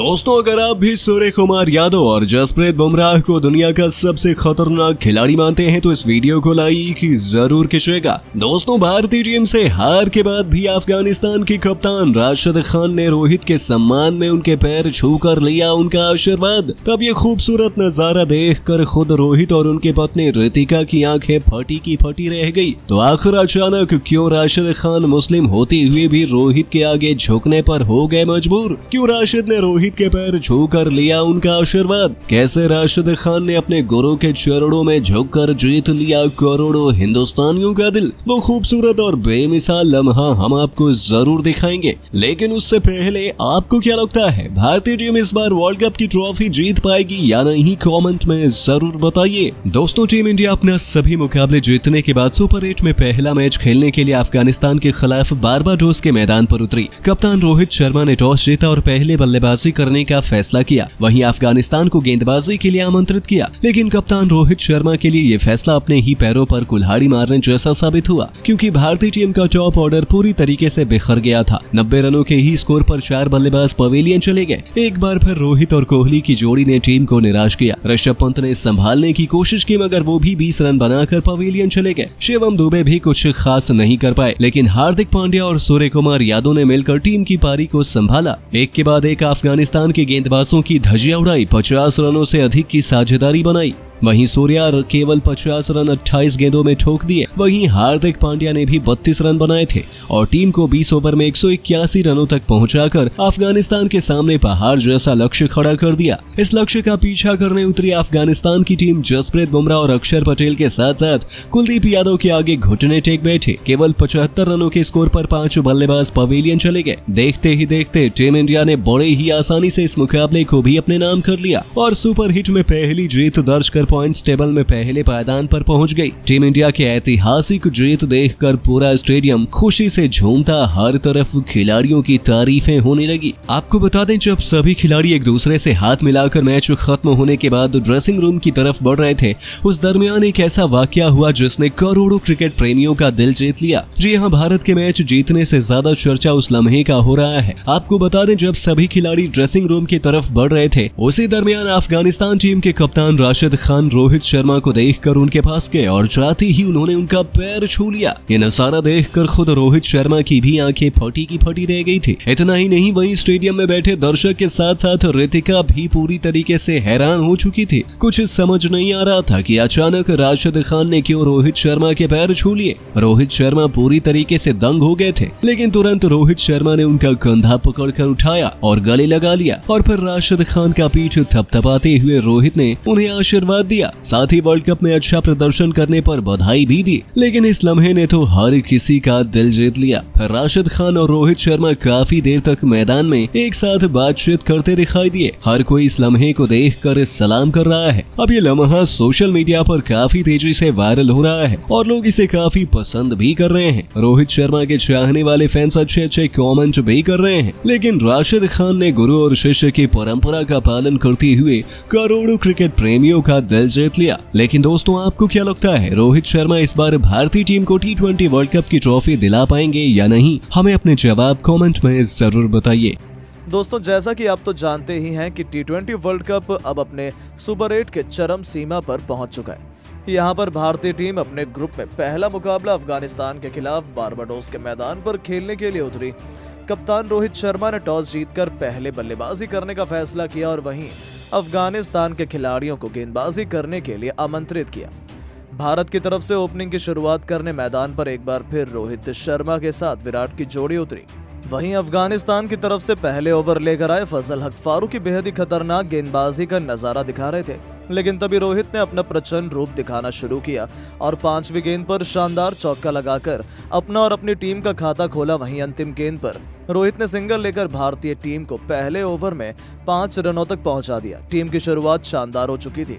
दोस्तों, अगर आप भी सूर्य कुमार यादव और जसप्रीत बुमराह को दुनिया का सबसे खतरनाक खिलाड़ी मानते हैं तो इस वीडियो को लाइक ज़रूर खिंचेगा दोस्तों, भारतीय टीम से हार के बाद भी अफ़गानिस्तान की कप्तान राशिद खान ने रोहित के सम्मान में उनके पैर छू कर लिया उनका आशीर्वाद। तब ये खूबसूरत नज़ारा देख कर खुद रोहित और उनके पत्नी रितिका की आँखें फटी की फटी रह गई। तो आखिर अचानक क्यों राशिद खान मुस्लिम होते हुए भी रोहित के आगे झुकने पर हो गए मजबूर? क्यों राशिद ने रोहित रोहित के पैर छू कर लिया उनका आशीर्वाद। कैसे राशिद खान ने अपने गुरु के चरणों में झुककर जीत लिया करोड़ों हिंदुस्तानियों का दिल? वो खूबसूरत और बेमिसाल लम्हा हम आपको ज़रूर दिखाएँगे। लेकिन उससे पहले आपको क्या लगता है, भारतीय टीम इस बार वर्ल्ड कप की ट्रॉफी जीत पाएगी या नहीं? कॉमेंट में ज़रूर बताइए। दोस्तों टीम इंडिया अपना सभी मुकाबले जीतने के बाद सुपर एट में पहला मैच खेलने के लिए अफ़गानिस्तान के खिलाफ बारबाडोस के मैदान पर उतरी। कप्तान रोहित शर्मा ने टॉस जीता और पहले बल्लेबाजी वापसी करने का फैसला किया। वहीं अफ़गानिस्तान को गेंदबाजी के लिए आमंत्रित किया। लेकिन कप्तान रोहित शर्मा के लिए ये फैसला अपने ही पैरों पर कुल्हाड़ी मारने जैसा साबित हुआ, क्योंकि भारतीय टीम का टॉप ऑर्डर पूरी तरीके से बिखर गया था। नब्बे रनों के ही स्कोर पर चार बल्लेबाज पवेलियन चले गए। एक बार फिर रोहित और कोहली की जोड़ी ने टीम को निराश किया। ऋषभ पंत ने संभालने की कोशिश की, मगर वो भी बीस रन बनाकर पवेलियन चले गए। शिवम दुबे भी कुछ खास नहीं कर पाए, लेकिन हार्दिक पांड्या और सूर्य कुमार यादव ने मिलकर टीम की पारी को संभाला। एक के बाद एक अफगान अफ़गानिस्तान के गेंदबाजों की धजिया उड़ाई पचास रनों से अधिक की साझेदारी बनाई। वहीं सूर्या केवल पचास रन 28 गेंदों में ठोक दिए। वहीं हार्दिक पांड्या ने भी 32 रन बनाए थे और टीम को 20 ओवर में एक सौ इक्यासी रनों तक पहुंचाकर अफ़गानिस्तान के सामने पहाड़ जैसा लक्ष्य खड़ा कर दिया। इस लक्ष्य का पीछा करने उतरी अफ़गानिस्तान की टीम जसप्रीत बुमराह और अक्षर पटेल के साथ साथ कुलदीप यादव के आगे घुटने टेक बैठे। केवल पचहत्तर रनों के स्कोर पर पाँच बल्लेबाज पवेलियन चले गए। देखते ही देखते टीम इंडिया ने बड़े ही आसानी से इस मुकाबले को भी अपने नाम कर लिया और सुपर हिट में पहली जीत दर्ज कर पॉइंट्स टेबल में पहले पायदान पर पहुँच गई। टीम इंडिया के ऐतिहासिक जीत देखकर पूरा स्टेडियम खुशी से झूमता, हर तरफ़ खिलाड़ियों की तारीफें होने लगी। आपको बता दें, जब सभी खिलाड़ी एक दूसरे से हाथ मिलाकर मैच खत्म होने के बाद ड्रेसिंग रूम की तरफ़ बढ़ रहे थे, उस दरमियान एक ऐसा वाक्य हुआ जिसने करोड़ों क्रिकेट प्रेमियों का दिल जीत लिया। जी हाँ भारत के मैच जीतने से ज़्यादा चर्चा उस लम्हे का हो रहा है। आपको बता दें, जब सभी खिलाड़ी ड्रेसिंग रूम की तरफ़ बढ़ रहे थे, उसी दरमियान अफ़गानिस्तान टीम के कप्तान राशिद खान खान रोहित शर्मा को देखकर उनके पास गए और जाते ही उन्होंने उनका पैर छू लिया। ये नज़ारा देखकर खुद रोहित शर्मा की भी आँखें फटी की फटी रह गई थी। इतना ही नहीं, वही स्टेडियम में बैठे दर्शक के साथ साथ रितिका भी पूरी तरीके से हैरान हो चुकी थी। कुछ समझ नहीं आ रहा था कि अचानक राशिद खान ने क्यों रोहित शर्मा के पैर छू लिए। रोहित शर्मा पूरी तरीके से दंग हो गए थे, लेकिन तुरंत रोहित शर्मा ने उनका कंधा पकड़कर उठाया और गले लगा लिया और फिर राशिद खान का पीठ थपथपाते हुए रोहित ने उन्हें आशीर्वाद दिया। साथ ही वर्ल्ड कप में अच्छा प्रदर्शन करने पर बधाई भी दी, लेकिन इस लम्हे ने तो हर किसी का दिल जीत लिया। राशिद खान और रोहित शर्मा काफ़ी देर तक मैदान में एक साथ बातचीत करते दिखाई दिए। हर कोई इस लम्हे को देख कर सलाम कर रहा है। अब ये लम्हा सोशल मीडिया पर काफ़ी तेज़ी से वायरल हो रहा है और लोग इसे काफ़ी पसंद भी कर रहे हैं। रोहित शर्मा के चाहने वाले फैंस अच्छे अच्छे कॉमेंट भी कर रहे हैं। लेकिन राशिद खान ने गुरु और शिष्य की परंपरा का पालन करते हुए करोड़ों क्रिकेट प्रेमियों का दिल जीत लिया। लेकिन दोस्तों, आपको क्या लगता है, रोहित शर्मा इस बार भारतीय टीम को टी वर्ल्ड कप की ट्रॉफी दिला पाएँगे या नहीं? हमें अपने जवाब कमेंट में ज़रूर बताइए। दोस्तों, जैसा कि आप तो जानते ही हैं कि टी ट्वेंटी वर्ल्ड कप अब अपने सुपर एट के चरम सीमा पर पहुँच चुका है। यहाँ पर भारतीय टीम अपने ग्रुप में पहला मुकाबला अफ़गानिस्तान के खिलाफ बारबाडोस के मैदान पर खेलने के लिए उतरी। कप्तान रोहित शर्मा ने टॉस जीतकर पहले बल्लेबाजी करने का फैसला किया और वहीं अफ़गानिस्तान के खिलाड़ियों को गेंदबाजी करने के लिए आमंत्रित किया। भारत की तरफ़ से ओपनिंग की शुरुआत करने मैदान पर एक बार फिर रोहित शर्मा के साथ विराट की जोड़ी उतरी। वहीं अफ़गानिस्तान की तरफ़ से पहले ओवर लेकर आए फजल हक फारूकी बेहद ही खतरनाक गेंदबाजी का नज़ारा दिखा रहे थे। लेकिन तभी रोहित ने अपना प्रचंड रूप दिखाना शुरू किया और पांचवी गेंद पर शानदार चौका लगाकर अपना और अपनी टीम का खाता खोला वहीं अंतिम गेंद पर। रोहित ने सिंगल लेकर भारतीय टीम को पहले ओवर में पाँच रनों तक पहुँचा दिया। टीम की शुरुआत शानदार हो चुकी थी।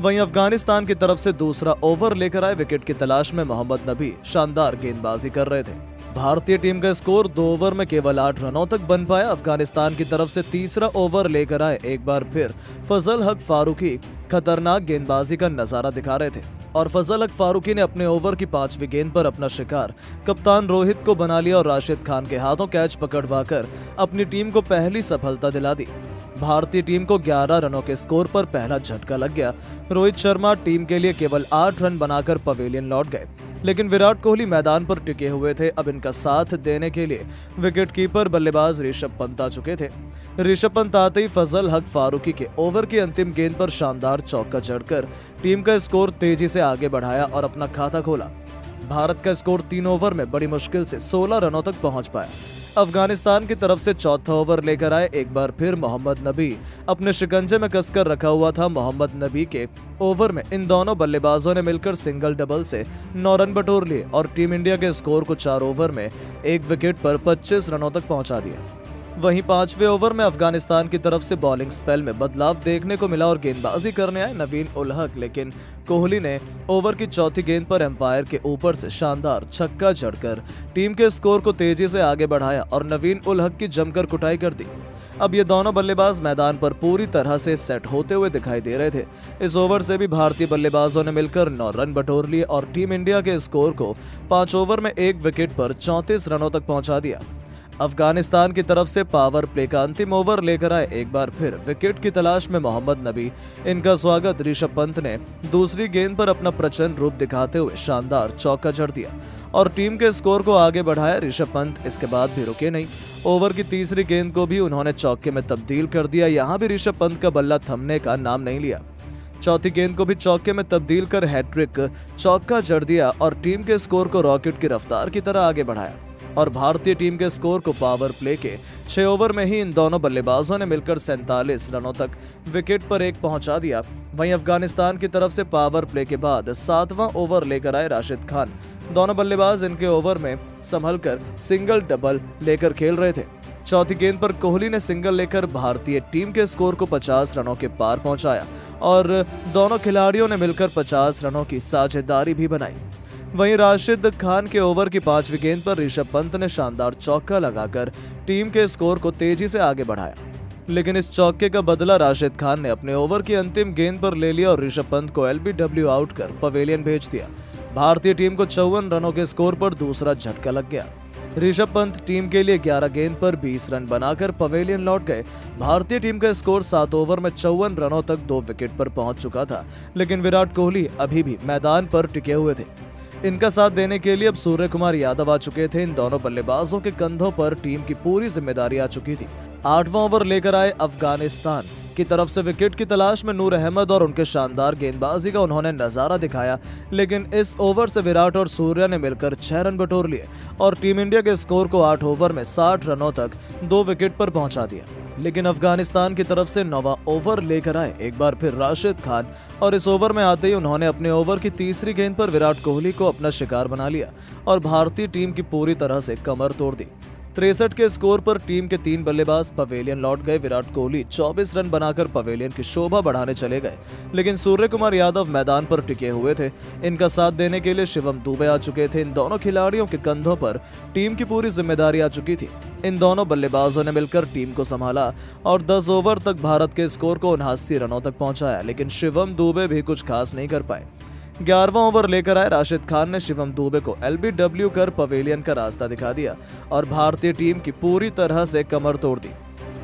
वहीं अफ़गानिस्तान की तरफ़ से दूसरा ओवर लेकर आए विकेट की तलाश में मोहम्मद नबी शानदार गेंदबाजी कर रहे थे। भारतीय टीम का स्कोर दो ओवर में केवल आठ रनों तक बन पाया। अफ़गानिस्तान की तरफ़ से तीसरा ओवर लेकर आए एक बार फिर फजल हक फारूकी। खतरनाक गेंदबाजी का नज़ारा दिखा रहे थे। और फजल हक फारूकी ने अपने ओवर की पांचवी गेंद पर अपना शिकार, कप्तान रोहित को बना लिया और राशिद खान के हाथों कैच पकड़वाकर अपनी टीम को पहली सफलता दिला दी। भारतीय टीम को 11 रनों के स्कोर पर पहला झटका लग गया। रोहित शर्मा टीम के लिए केवल 8 रन बनाकर पवेलियन लौट गए, लेकिन विराट कोहली मैदान पर टिके हुए थे, अब इनका साथ देने के लिए विकेटकीपर बल्लेबाज ऋषभ पंत आ चुके थे। ऋषभ पंत आते ही फजल हक फारूकी के ओवर की अंतिम गेंद पर शानदार चौका जड़कर टीम का स्कोर तेज़ी से आगे बढ़ाया और अपना खाता खोला। भारत का स्कोर तीन ओवर में बड़ी मुश्किल से 16 रनों तक पहुँच पाया। अफ़गानिस्तान की तरफ़ से चौथा ओवर लेकर आए एक बार फिर मोहम्मद नबी। अपने शिकंजे में कसकर रखा हुआ था मोहम्मद नबी के ओवर में। इन दोनों बल्लेबाजों ने मिलकर सिंगल डबल से नौ रन बटोर लिए और टीम इंडिया के स्कोर को चार ओवर में एक विकेट पर 25 रनों तक पहुँचा दिया। वहीं पाँचवें ओवर में अफ़गानिस्तान की तरफ़ से बॉलिंग स्पेल में बदलाव देखने को मिला और गेंदबाजी करने आए नवीन उलहक, लेकिन कोहली ने ओवर की चौथी गेंद पर एम्पायर के ऊपर से शानदार छक्का जड़कर टीम के स्कोर को तेज़ी से आगे बढ़ाया और नवीन उलहक की जमकर कुटाई कर दी। अब ये दोनों बल्लेबाज मैदान पर पूरी तरह से सेट होते हुए दिखाई दे रहे थे। इस ओवर से भी भारतीय बल्लेबाजों ने मिलकर नौ रन बटोर लिए और टीम इंडिया के स्कोर को पाँच ओवर में एक विकेट पर चौंतीस रनों तक पहुँचा दिया। अफ़गानिस्तान की तरफ़ से पावर प्ले का अंतिम ओवर लेकर आए एक बार फिर विकेट की तलाश में मोहम्मद नबी। इनका स्वागत ऋषभ पंत ने दूसरी गेंद पर अपना प्रचंड रूप दिखाते हुए शानदार चौका जड़ दिया और टीम के स्कोर को आगे बढ़ाया ऋषभ पंत। इसके बाद भी रुके नहीं। ओवर की तीसरी गेंद को भी उन्होंने चौके में तब्दील कर दिया। यहाँ भी ऋषभ पंत का बल्ला थमने का नाम नहीं लिया। चौथी गेंद को भी चौके में तब्दील कर हैट्रिक, चौका जड़ दिया और टीम के स्कोर को रॉकेट की रफ्तार की तरह आगे बढ़ाया। और भारतीय टीम के स्कोर को पावर प्ले के छह ओवर में ही इन दोनों बल्लेबाजों ने मिलकर सैंतालीस रनों तक विकेट पर एक पहुँचा दिया। वहीं अफ़गानिस्तान की तरफ़ से पावर प्ले के बाद सातवां ओवर लेकर आए राशिद खान। दोनों बल्लेबाज इनके ओवर में संभल कर सिंगल, डबल लेकर खेल रहे थे। चौथी गेंद पर कोहली ने सिंगल लेकर भारतीय टीम के स्कोर को 50 रनों के पार पहुँचाया और दोनों खिलाड़ियों ने मिलकर 50 रनों की साझेदारी भी बनाई। वहीं राशिद खान के ओवर की पांचवी गेंद पर ऋषभ पंत ने शानदार चौका लगाकर टीम के स्कोर को तेज़ी से आगे बढ़ाया। लेकिन इस चौके का बदला राशिद खान ने अपने ओवर की अंतिम गेंद पर ले लिया और ऋषभ पंत को एलबीडब्ल्यू आउट कर पवेलियन भेज दिया। भारतीय टीम को चौवन रनों के स्कोर पर दूसरा झटका लग गया। ऋषभ पंत टीम के लिए 11 गेंद पर 20 रन बनाकर पवेलियन लौट गए। भारतीय टीम का स्कोर सात ओवर में चौवन रनों तक दो विकेट पर पहुँच चुका था, लेकिन विराट कोहली अभी भी मैदान पर टिके हुए थे। इनका साथ देने के लिए अब सूर्य कुमार यादव आ चुके थे। इन दोनों बल्लेबाजों के कंधों पर टीम की पूरी ज़िम्मेदारी आ चुकी थी। आठवां ओवर लेकर आए अफ़गानिस्तान। की तरफ़ से विकेट की तलाश में नूर अहमद और उनके शानदार गेंदबाजी का उन्होंने नज़ारा दिखाया। लेकिन इस ओवर से विराट और सूर्य ने मिलकर छह रन बटोर लिए और टीम इंडिया के स्कोर को आठ ओवर में साठ रनों तक दो विकेट पर पहुँचा दिया। लेकिन अफ़गानिस्तान की तरफ़ से नवा ओवर लेकर आए। एक बार फिर राशिद खान, और इस ओवर में आते ही उन्होंने अपने ओवर की तीसरी गेंद पर विराट कोहली को अपना शिकार बना लिया और भारतीय टीम की पूरी तरह से कमर तोड़ दी। तिरसठ के स्कोर पर टीम के तीन बल्लेबाज पवेलियन लौट गए। विराट कोहली 24 रन बनाकर पवेलियन की शोभा बढ़ाने चले गए, लेकिन सूर्य कुमार यादव मैदान पर टिके हुए थे। इनका साथ देने के लिए शिवम दुबे आ चुके थे। इन दोनों खिलाड़ियों के कंधों पर टीम की पूरी ज़िम्मेदारी आ चुकी थी। इन दोनों बल्लेबाजों ने मिलकर टीम को संभाला और 10 ओवर तक भारत के स्कोर को उनहसी रनों तक पहुँचाया, लेकिन शिवम दुबे भी कुछ खास नहीं कर पाए। ग्यारहवा ओवर लेकर आए राशिद खान ने शिवम दुबे को एलबीडब्ल्यू कर पवेलियन का रास्ता दिखा दिया और भारतीय टीम की पूरी तरह से कमर तोड़ दी।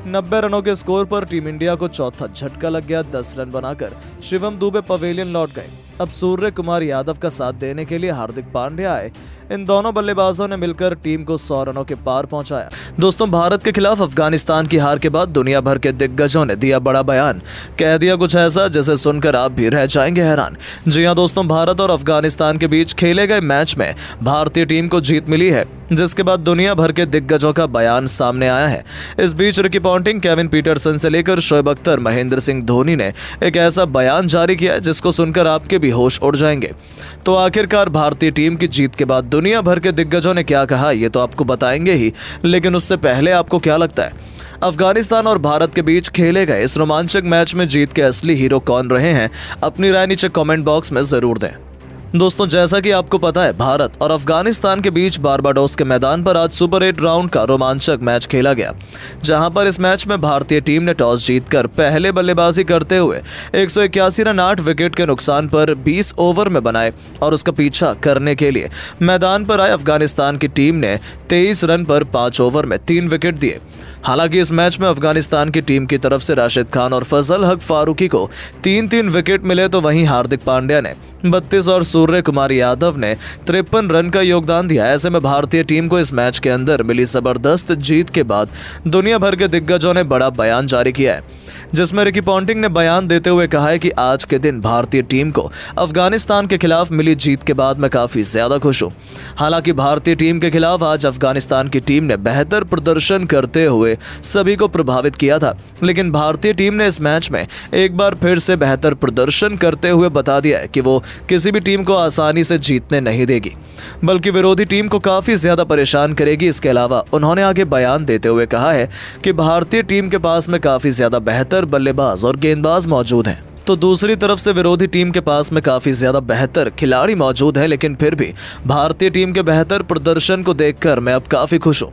नब्बे रनों के स्कोर पर टीम इंडिया को चौथा झटका लग गया, दस रन बनाकर शिवम दुबे पवेलियन लौट गए। अब सूर्य कुमार यादव का साथ देने के लिए हार्दिक पांड्या आए। इन दोनों बल्लेबाजों ने मिलकर टीम को सौ रनों के पार पहुँचाया। दोस्तों, भारत के खिलाफ अफ़गानिस्तान की हार के बाद दुनिया भर के दिग्गजों ने दिया बड़ा बयान। कह दिया कुछ ऐसा, जैसे सुनकर आप भी रह जाएँगे हैरान। जी हाँ दोस्तों, भारत और अफ़गानिस्तान के बीच खेले गए मैच में भारतीय टीम को जीत मिली है, जिसके बाद दुनिया भर के दिग्गजों का बयान सामने आया है। इस बीच रिकी पॉन्टिंग, केविन पीटरसन से लेकर शोएब अख्तर, महेंद्र सिंह धोनी ने एक ऐसा बयान जारी किया जिसको सुनकर आपके भी होश उड़ जाएँगे। तो आखिरकार भारतीय टीम की जीत के बाद दुनिया भर के दिग्गजों ने क्या कहा, ये तो आपको बताएँगे ही, लेकिन उससे पहले आपको क्या लगता है? अफ़गानिस्तान और भारत के बीच खेले गए इस रोमांचक मैच में जीत के असली हीरो कौन रहे हैं? अपनी राय नीचे कमेंट बॉक्स में ज़रूर दें। दोस्तों, जैसा कि आपको पता है, भारत और अफ़गानिस्तान के बीच बारबाडोस के मैदान पर आज सुपर एट राउंड का रोमांचक मैच खेला गया, जहाँ पर इस मैच में भारतीय टीम ने टॉस जीतकर पहले बल्लेबाजी करते हुए एक सौ इक्यासी रन आठ विकेट के नुकसान पर 20 ओवर में बनाए और उसका पीछा करने के लिए मैदान पर आए अफ़गानिस्तान की टीम ने तेईस रन पर पाँच ओवर में तीन विकेट दिए। हालाँकि इस मैच में अफ़गानिस्तान की टीम की तरफ़ से राशिद खान और फजल हक फारूकी को तीन तीन विकेट मिले तो वहीं हार्दिक पांड्या ने बत्तीस और सूर्य कुमार यादव ने तिरपन रन का योगदान दिया। ऐसे में भारतीय टीम को इस मैच के अंदर मिली ज़बरदस्त जीत के बाद दुनिया भर के दिग्गजों ने बड़ा बयान जारी किया है, जिसमें रिकी पॉन्टिंग ने बयान देते हुए कहा है कि आज के दिन भारतीय टीम को अफ़गानिस्तान के खिलाफ मिली जीत के बाद मैं काफ़ी ज़्यादा खुश हूँ। हालाँकि भारतीय टीम के खिलाफ आज अफ़गानिस्तान की टीम ने बेहतर प्रदर्शन करते हुए सभी को प्रभावित किया था। लेकिन भारतीय टीम ने इस मैच में एक बार फिर से बेहतर प्रदर्शन करते हुए बता दिया है कि वो किसी भी टीम को आसानी से जीतने नहीं देगी। बल्कि विरोधी टीम को काफ़ी ज़्यादा परेशान करेगी। इसके अलावा उन्होंने आगे बयान देते हुए कहा है कि भारतीय टीम के पास में काफ़ी ज़्यादा बेहतर बल्लेबाज और गेंदबाज मौजूद हैं। तो दूसरी तरफ़ से विरोधी टीम के पास में काफ़ी ज़्यादा बेहतर खिलाड़ी मौजूद है, लेकिन फिर भी भारतीय टीम के बेहतर प्रदर्शन को देखकर मैं अब काफ़ी खुश हूँ।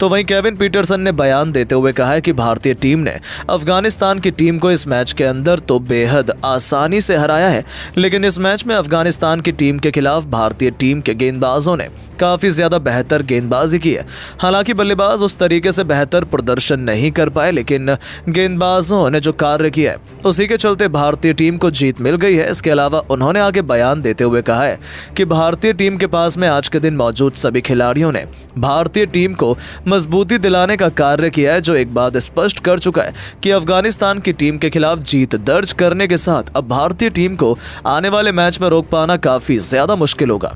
तो वहीं केविन पीटरसन ने बयान देते हुए कहा है कि भारतीय टीम ने अफ़गानिस्तान की टीम को इस मैच के अंदर तो बेहद आसानी से हराया है, लेकिन इस मैच में अफ़गानिस्तान की टीम के खिलाफ भारतीय टीम के गेंदबाजों ने काफ़ी ज़्यादा बेहतर गेंदबाजी की है। हालाँकि बल्लेबाज उस तरीके से बेहतर प्रदर्शन नहीं कर पाए, लेकिन गेंदबाजों ने जो कार्य किया है, उसी के चलते भारतीय टीम को जीत मिल गई है। इसके अलावा उन्होंने आगे बयान देते हुए कहा है कि भारतीय टीम के पास में आज के दिन मौजूद सभी खिलाड़ियों ने भारतीय टीम को मजबूती दिलाने का कार्य किया है, जो एक बात स्पष्ट कर चुका है कि अफ़गानिस्तान की टीम के खिलाफ जीत दर्ज करने के साथ अब भारतीय टीम को आने वाले मैच में रोक पाना काफ़ी ज़्यादा मुश्किल होगा।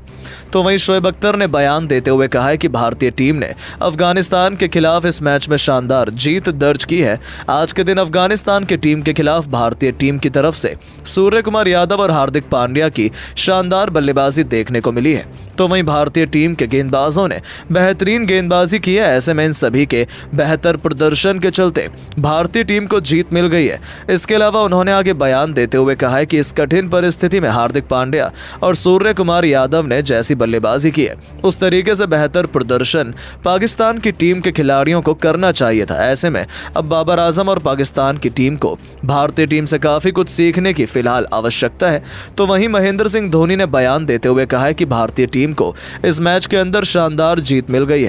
तो वहीं शोएब अख्तर ने बयान देते हुए कहा है कि भारतीय टीम ने अफ़गानिस्तान के खिलाफ इस मैच में शानदार जीत दर्ज की है। आज के दिन अफ़गानिस्तान की टीम के खिलाफ भारतीय टीम की तरफ़ से सूर्य कुमार यादव और हार्दिक पांड्या की शानदार बल्लेबाजी देखने को मिली है। तो वहीं भारतीय टीम के गेंदबाजों ने बेहतरीन गेंदबाजी की है, ऐसे में इन सभी के बेहतर प्रदर्शन के चलते भारतीय टीम को जीत मिल गई है। इसके अलावा उन्होंने आगे बयान देते हुए कहा है कि इस कठिन परिस्थिति में हार्दिक पांड्या और सूर्य कुमार यादव ने जैसी बल्लेबाजी की है। उस तरीके से बेहतर प्रदर्शन पाकिस्तान की टीम के खिलाड़ियों को करना चाहिए था। ऐसे में अब बाबर आज़म और पाकिस्तान की टीम को भारतीय टीम से काफ़ी कुछ सीखने की फ़िलहाल आवश्यकता है। तो वहीं महेंद्र सिंह धोनी ने बयान देते हुए कहा है कि भारतीय टीम को इस मैच के अंदर शानदार जीत मिल गई है।